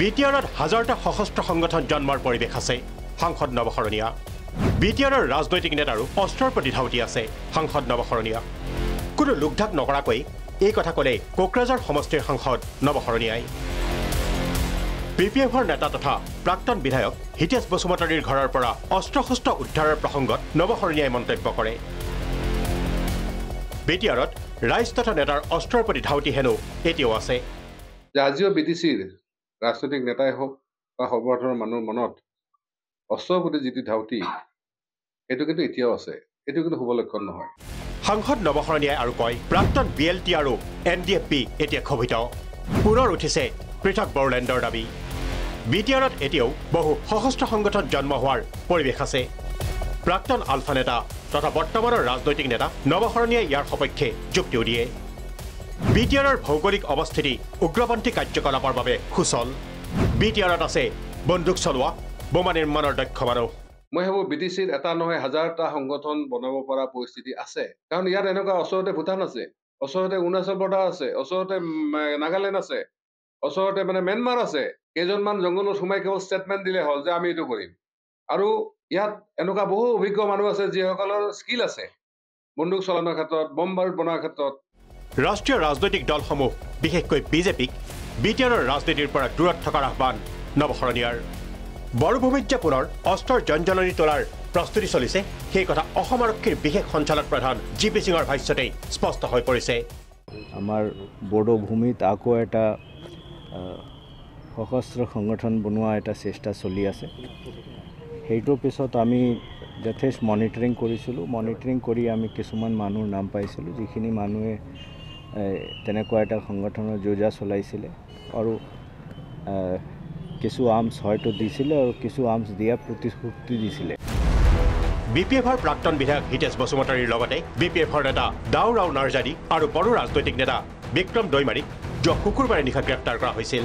B T আৰত হাজাৰটা সশস্ত্ৰ সংগঠন জন্মৰ পৰিৱেশ আছে। সাংসদ নৱশৰণীয়া। বি টি আৰৰ ৰাজনৈতিক নেতাৰো অস্ত্ৰৰ প্ৰতি ধাউতি আছে। সাংসদ নৱশৰণীয়া। কোনো লোকঢাক নকৰাকৈ এই কথা ক'লে কোকৰাঝাৰ সমষ্টিৰ সাংসদ নৱশৰণীয়াই। বি পি এফৰ নেতা তথা প্ৰাক্তন বিধায়ক হিতেশ বসুমতাৰীৰ ঘৰৰ পৰা অস্ত্ৰ শস্ত্ৰ উদ্ধাৰৰ প্ৰসংগত নৱশৰণীয়াই মন্তব্য কৰে। বি টি আৰত ৰাইজ তথা নেতাৰ অস্ত্ৰৰ প্ৰতি ধাউতি হেনো এতিয়াও আছে। যে আজিও বি টি চিৰ ৰাজনৈতিক নেতাই হওক বা সৰ্বসাধাৰণ মানুহৰ মনত অস্ত্ৰৰ প্ৰতি যিটো ধাউতি সেইটো কিন্তু এতিয়াও আছে। এইটো কিন্তু শুভ লক্ষণ নহয়। সাংসদ নৱশৰণীয়াই আৰু কয় প্ৰাক্তন বি এল টি আৰু এন ডি এফ পি এতিয়া ক্ষোভিত। পুনৰ উঠিছে পৃথক বড়োলেণ্ডৰ দাবী। বি টি আৰত এতিয়াও বহু সশস্ত্ৰ সংগঠন জন্ম হোৱাৰ পৰিৱেশ আছে। প্ৰাক্তন আলফা নেতা তথা বৰ্তমানৰ ৰাজনৈতিক নেতা নৱশৰণীয়াই ইয়াৰ সপক্ষে যুক্তিও দিয়ে। বি টি আৰৰ ভৌগোলিক অৱস্থিতি উগ্ৰপন্থী কাৰ্যকলাপৰ বাবে সুচল। বি টি আৰত আছে বন্দুক চলোৱা বোমা নিৰ্মাণৰ দক্ষ মানুহ। মই ভাবোঁ বি টি চিত এটা নহয় হাজাৰটা সংগঠন বনাব পৰা পৰিস্থিতি আছে। কাৰণ ইয়াত এনেকুৱা ওচৰতে ভূটান আছে ওচৰতে অৰুণাচল প্ৰদেশ আছে ওচৰতে নাগালেণ্ড আছে ওচৰতে মানে ম্যানমাৰ আছে। কেইজনমান জংঘলত সোমাই কেৱল ষ্টেটমেণ্ট দিলে হ'ল যে আমি এইটো কৰিম। আৰু ইয়াত এনেকুৱা বহু অভিজ্ঞ মানুহ আছে যিসকলৰ স্কিল আছে। বন্দুক চলানোৰ ক্ষেত্ৰত বম বাৰুদ বনোৱাৰ ক্ষেত্ৰত ৰাষ্ট্ৰীয় ৰাজনৈতিক দলসমূহ বিশেষকৈ বিজেপিক বি টি আৰৰ ৰাজনীতিৰ পৰা দূৰত থকাৰ আহ্বান নৱশৰণীয়াৰ। বৰভূমিত যে পুনৰ অস্ত্ৰৰ জঞ্জলনি তোলাৰ প্ৰস্তুতি চলিছে সেই কথা অসম আৰক্ষীৰ বিশেষ সঞ্চালক প্ৰধান জি পি সিঙৰ ভাষ্যতেই স্পষ্ট হৈ পৰিছে। আমাৰ বড়ো ভূমিত আকৌ এটা সশস্ত্ৰ সংগঠন বনোৱা এটা চেষ্টা চলি আছে। সেইটোৰ পিছত আমি যথেষ্ট মনিটৰিং কৰিছিলোঁ। মনিটৰিং কৰি আমি কিছুমান মানুহৰ নাম পাইছিলোঁ যিখিনি মানুহে তেনেকুৱা এটা সংগঠনৰ যোজা চলাইছিলে আৰু কিছু আৰ্মছ হয়তো দিছিলে আৰু কিছু আৰ্মছ দিয়াৰ প্ৰতিশ্ৰুতি দিছিলে। বি পি এফৰ প্ৰাক্তন বিধায়ক হিতেশ বসুমতাৰীৰ লগতে বি পি এফৰ নেতা দাও ৰাও নাৰ্জাৰী আৰু বড়ো ৰাজনৈতিক নেতা বিক্ৰম দৈমাৰীক যোৱা শুকুৰবাৰে নিশা গ্ৰেপ্তাৰ কৰা হৈছিল।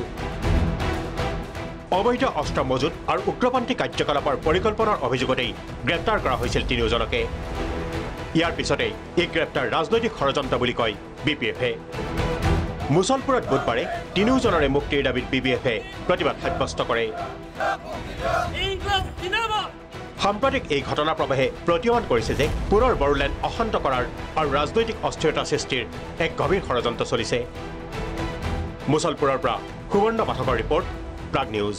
অবৈধ অস্ত্ৰ মজুত আৰু উগ্ৰপন্থী কাৰ্যকলাপৰ পৰিকল্পনাৰ অভিযোগতেই গ্ৰেপ্তাৰ কৰা হৈছিল তিনিওজনকে। ইয়াৰ পিছতেই এই গ্ৰেপ্তাৰ ৰাজনৈতিক ষড়যন্ত্ৰ বুলি কয় বি পি এফে। মুছলপুৰত বুধবাৰে তিনিওজনৰে মুক্তিৰ দাবীত বি পি এফে প্ৰতিবাদ সাব্যস্ত কৰে। সাম্প্ৰতিক এই ঘটনা প্ৰবাহে প্ৰতীয়মান কৰিছে যে পুনৰ বড়োলেণ্ড অশান্ত কৰাৰ আৰু ৰাজনৈতিক অস্থিৰতা সৃষ্টিৰ এক গভীৰ ষড়যন্ত্ৰ চলিছে। মুছলপুৰৰ পৰা সুবৰ্ণ পাঠকৰ ৰিপৰ্ট প্ৰাগ নিউজ।